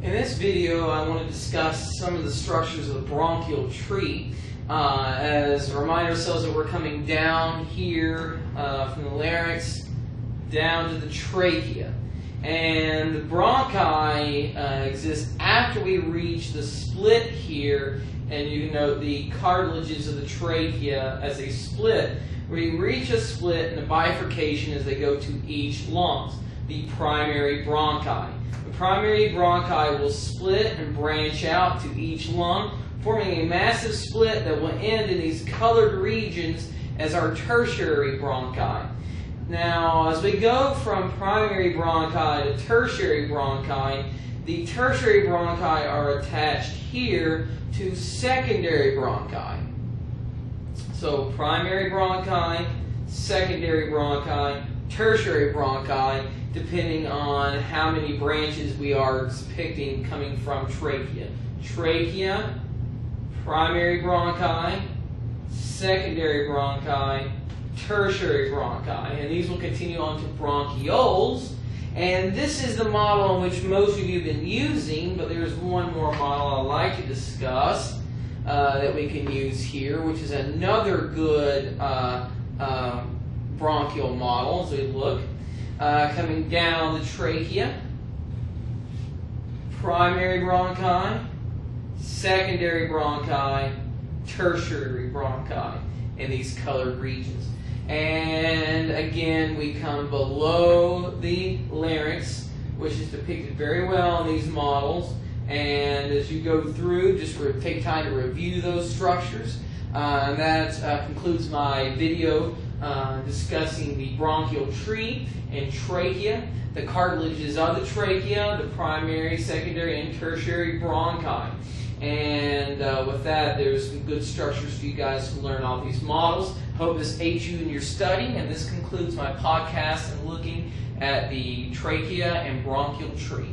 In this video, I want to discuss some of the structures of the bronchial tree. Uh, as a reminder ourselves that we're coming down here uh, from the larynx down to the trachea. And the bronchi uh, exist after we reach the split here, and you can note the cartilages of the trachea as they split. We reach a split and a bifurcation as they go to each lungs, the primary bronchi. The primary bronchi will split and branch out to each lung, forming a massive split that will end in these colored regions as our tertiary bronchi. Now, as we go from primary bronchi to tertiary bronchi, the tertiary bronchi are attached here to secondary bronchi. So, primary bronchi, secondary bronchi, tertiary bronchi, depending on how many branches we are depicting coming from trachea. Trachea, primary bronchi, secondary bronchi, tertiary bronchi, and these will continue on to bronchioles. And this is the model in which most of you have been using, but there's one more model I'd like to discuss uh, that we can use here, which is another good uh, uh, bronchial model as we look. Uh, coming down the trachea, primary bronchi, secondary bronchi, tertiary bronchi in these colored regions. And again, we come below the larynx, which is depicted very well in these models. And as you go through, just take time to review those structures. Uh, and that uh, concludes my video uh, discussing the bronchial tree and trachea, the cartilages of the trachea, the primary, secondary, and tertiary bronchi. And uh, with that, there's some good structures for you guys to learn all these models. Hope this aids you in your studying. And this concludes my podcast and looking at the trachea and bronchial tree.